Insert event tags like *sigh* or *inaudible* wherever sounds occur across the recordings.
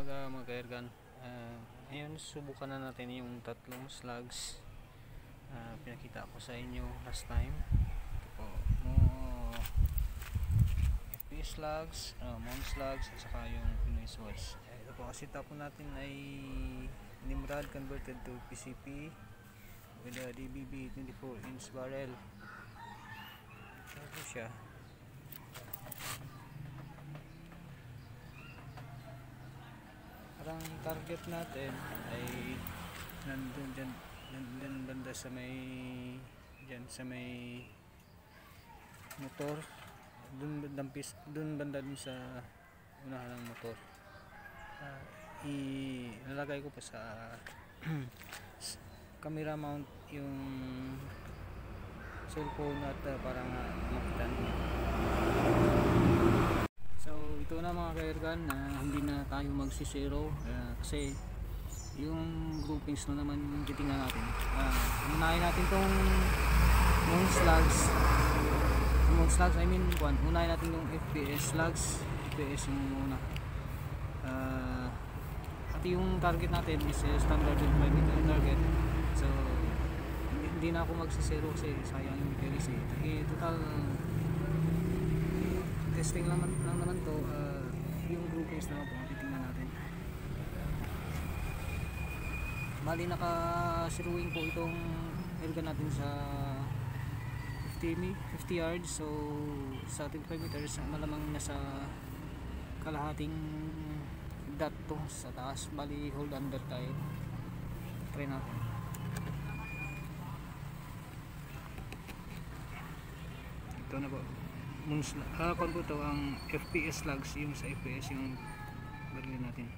umaga mga kairgan. Uh, ngayon subukan na natin yung tatlong slugs. Uh, pinakita ko sa inyo last time. Ito po, mo FPS slugs, uh, Mon slugs, at saka yung Pinoy swords. Eh, Ito po, kasi tapo natin ay Nimrod converted to PCP with a DBB 24 inch barrel. Ito po siya. Parang target natin ay nandun dyan, nandun banda sa may dyan sa may motor. Dun bandang pis dun banda dun sa unahan ng motor. Uh, ilalagay ko pa sa *clears throat* camera mount yung cellphone at uh, para nga makita niyo ito na mga kairgan uh, hindi na tayo magsisero. Uh, kasi yung groupings na naman yung titingnan natin. Uh, unahin natin tong moon slugs. Moon slugs I mean one, unahin natin yung FPS slugs. FPS yung muna uh, at yung target natin is uh, standard 5 meter target. So hindi, hindi na ako magsisero kasi sayang yung accuracy eh. Total testing lang, lang naman to uh, yung groupings na po ang titingnan natin. Bali naka zeroing po itong airgun natin sa 50, mi- 50 yards. So sa 25 meters malamang nasa kalahating dot to sa taas. Bali hold under tayo. Try natin. Ito na po Moons, ah, kung po to ang FPS logs yung sa FPS yung baril natin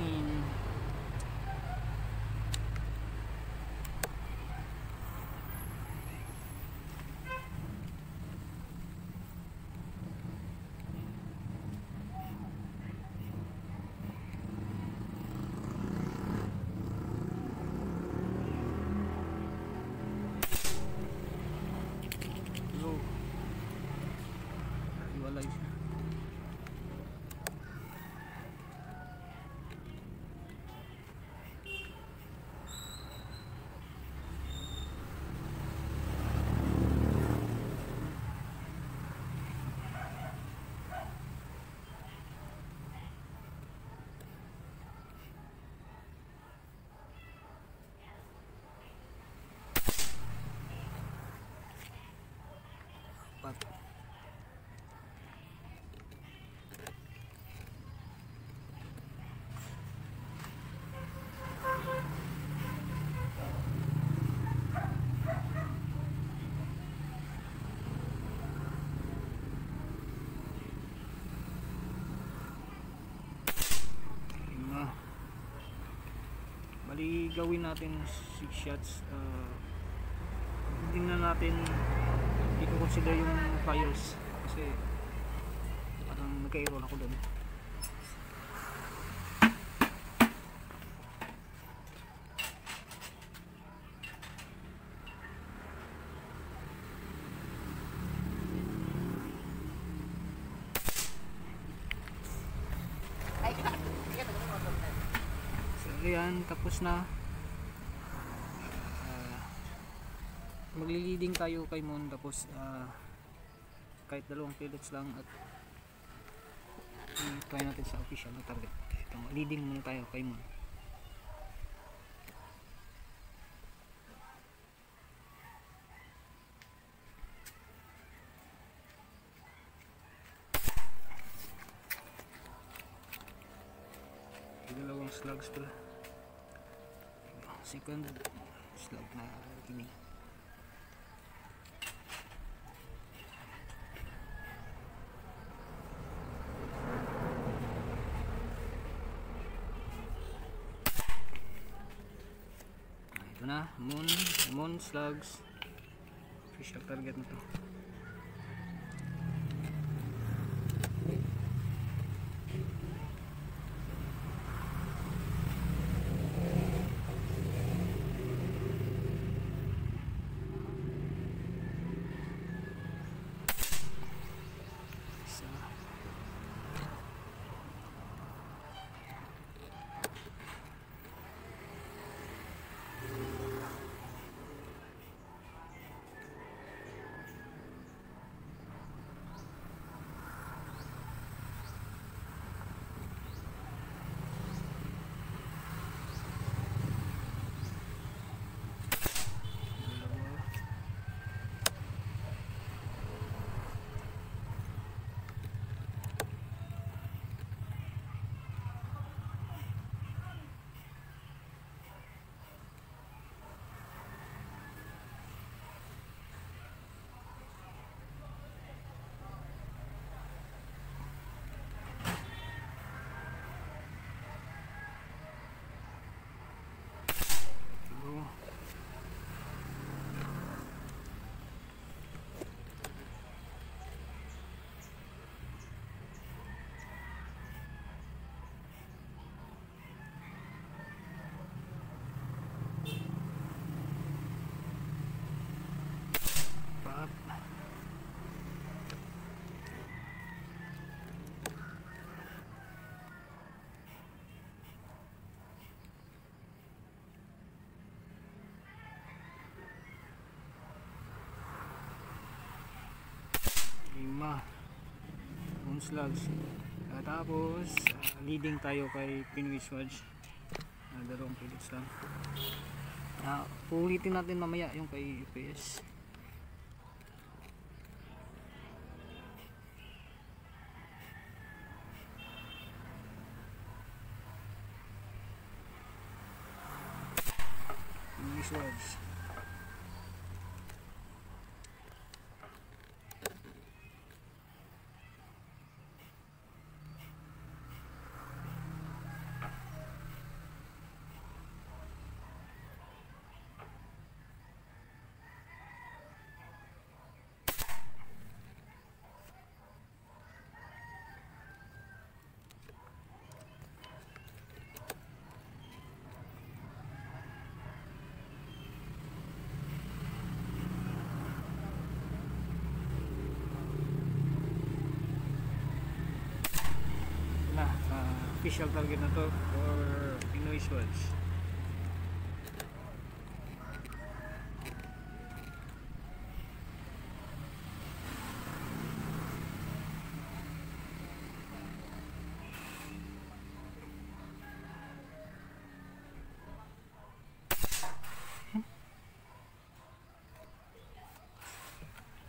hangin apat bali gawin natin 6 shots uh, hindi na natin i-consider yung fires kasi parang nagka-error ako doon ayan tapos na magliliding tayo kay Mon tapos ah, kahit dalawang pellets lang at i-try natin sa official na target. Ito, leading muna tayo kay Mon dalawang slugs pala. Second slug na kining Ah, ito na? Moon moon slugs. Official target na to moon slugs. Ah, tapos ah, leading tayo kay Pinoy Swatch uh, dalawang pellets lang. Uh, pulitin natin mamaya yung kay UPS Pinoy Swatch na official target na to for Pinoy Swatch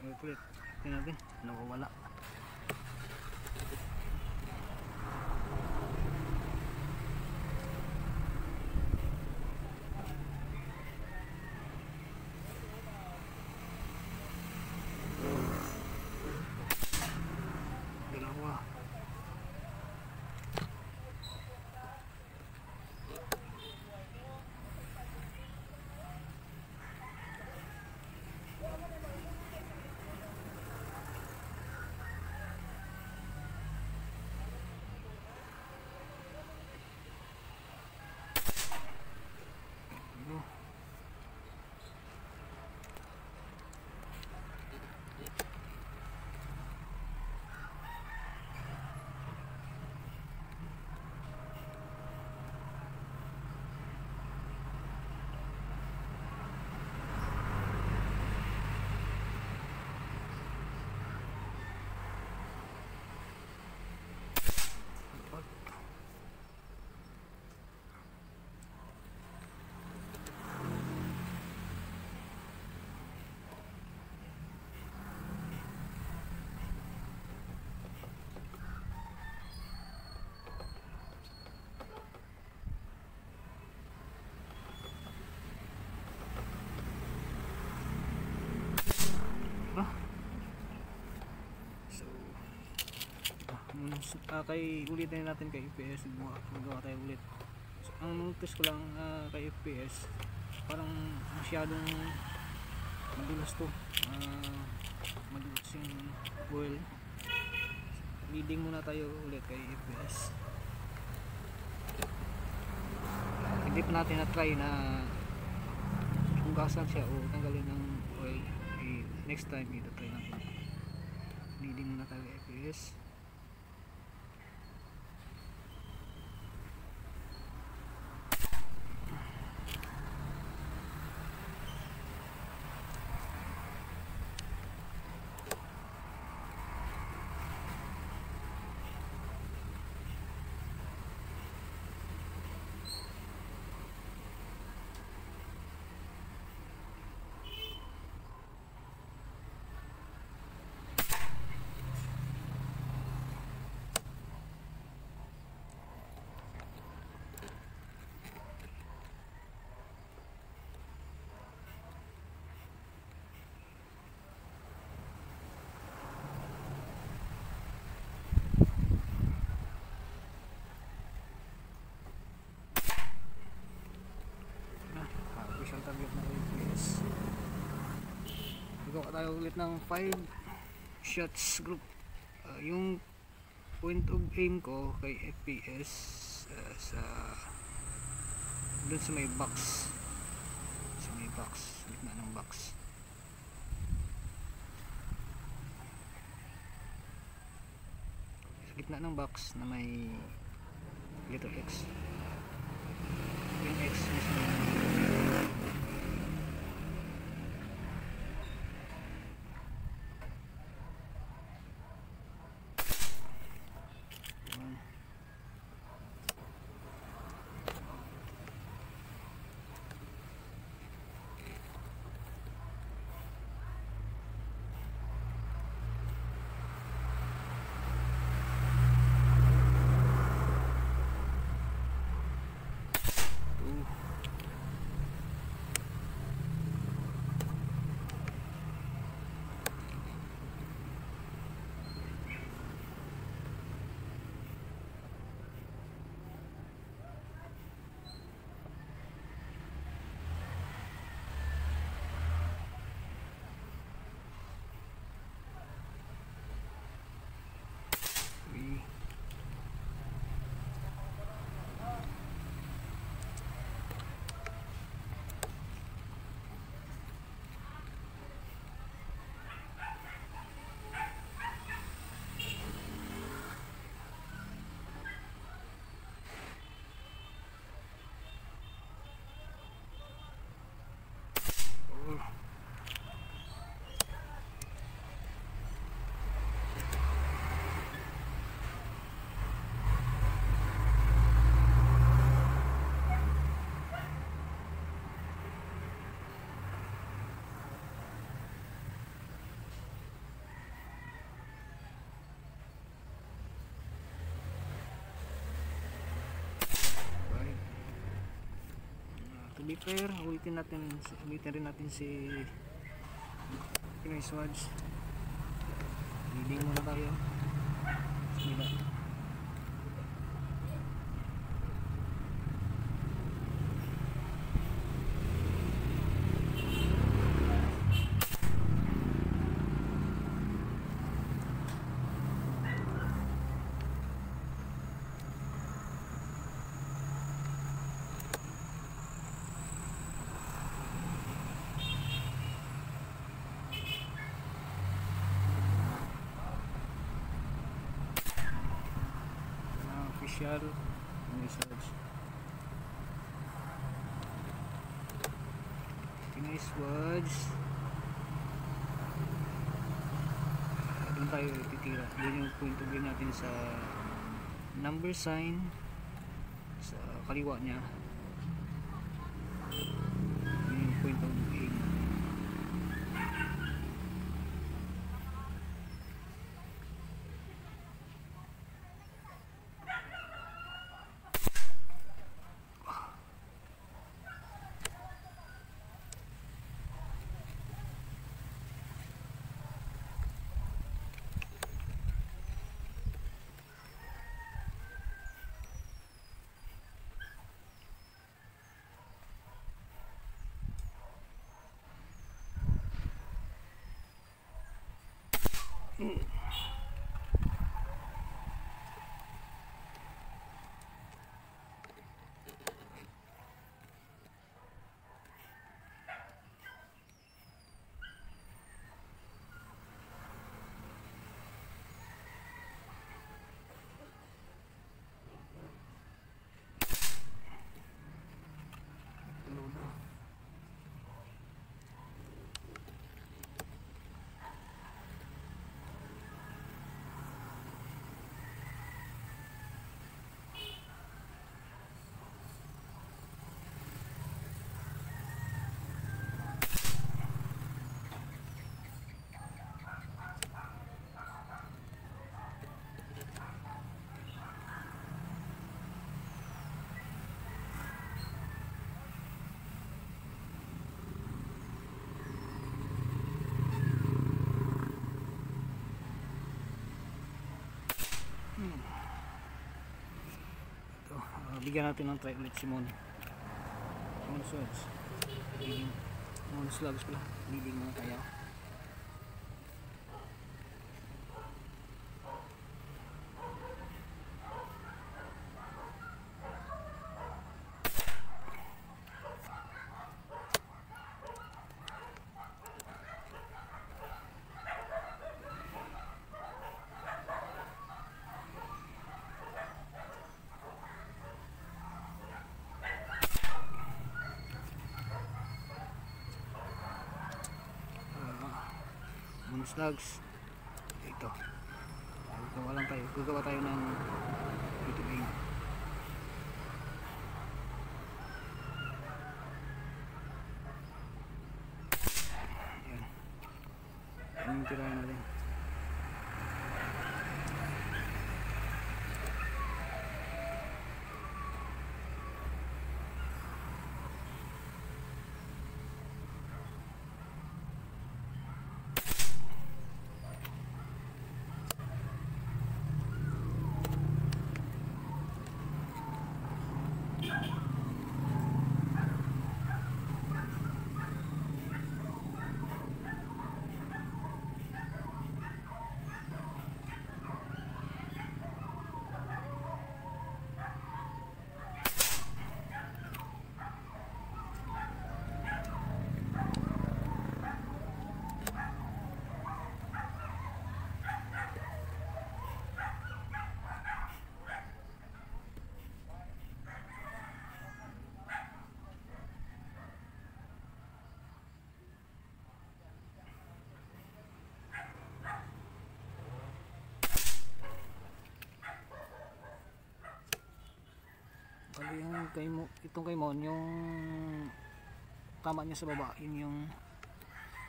Ulit ulit. Tingnan natin. Nawawala. Ah, kay ulitin natin kay FPS magawa tayo ulit. So, ang notice ko lang ah, kay FPS parang masyadong madulas to. Ah, madulas yung oil leading muna tayo ulit kay FPS hindi pa natin na-try na hugasan siya o tanggalin ng oil. Eh, next time ito try natin. Leading muna tayo kay FPS Target na FPS. Magawa tayo ulit ng 5 shots group. Ah, yung point of aim ko kay FPS ah, sa dun sa may box sa may box gitna ng box sa gitna ng box na may letter X yung X mismo. Fair, ulitin natin, ulitin rin natin si Pinoy Swords. Leading muna tayo. Bismillah. uh, official message. Pinoy words. Doon tayo titira. Doon yung point of view natin sa number sign sa kaliwa niya bigyan natin ng try ulit si Mon Mon Slugs Mon Slugs pala. Leading muna tayo Mon Slugs ito. Gagawa lang tayo. Gagawa tayo ng ito game yan yan yung tirahin natin Bali yung kay mo, itong kay Mon, yung tama niya sa baba, yun yung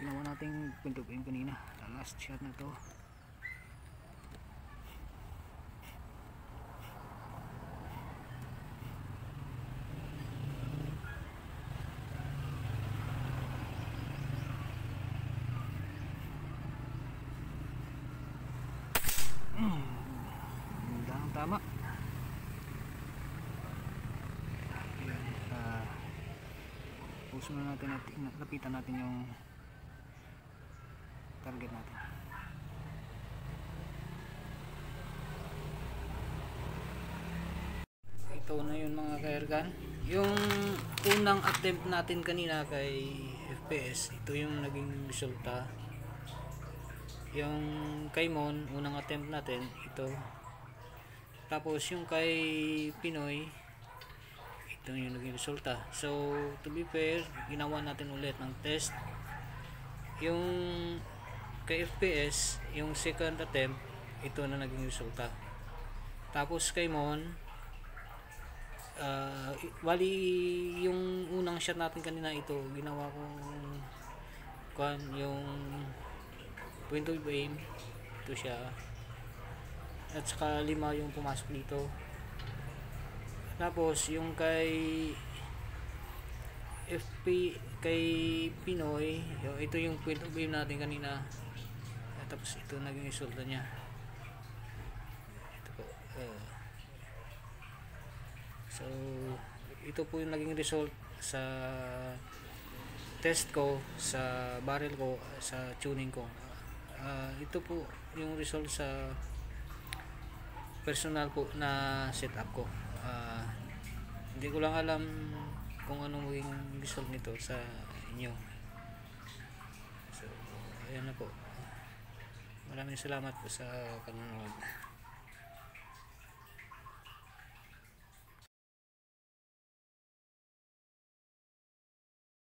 ginawa nating pinto game kanina. The last shot na to. Mm, tama. Ayan, ah, puso na natin at lapitan natin yung target natin. Ito na yun mga kaergan. Yung unang attempt natin kanina kay FPS ito yung naging resulta. Yung kay Mon unang attempt natin ito. Tapos yung kay Pinoy ito yung naging resulta. So to be fair ginawa natin ulit ng test. Yung kay FPS yung second attempt ito na naging resulta. Tapos kay Mon uh, wali yung unang shot natin kanina ito ginawa kong kwan yung point of aim. Ito siya. At saka lima yung pumasok dito tapos yung kay FP kay Pinoy yung, ito yung point of aim natin kanina. Tapos ito naging resulta niya. Ito po uh, so ito po yung naging result sa test ko sa barrel ko sa tuning ko. Ah, ito po yung result sa personal po na setup ko Ah, hindi ko lang alam kung ano maging result nito sa inyo. So ayan na po. Maraming salamat po sa panonood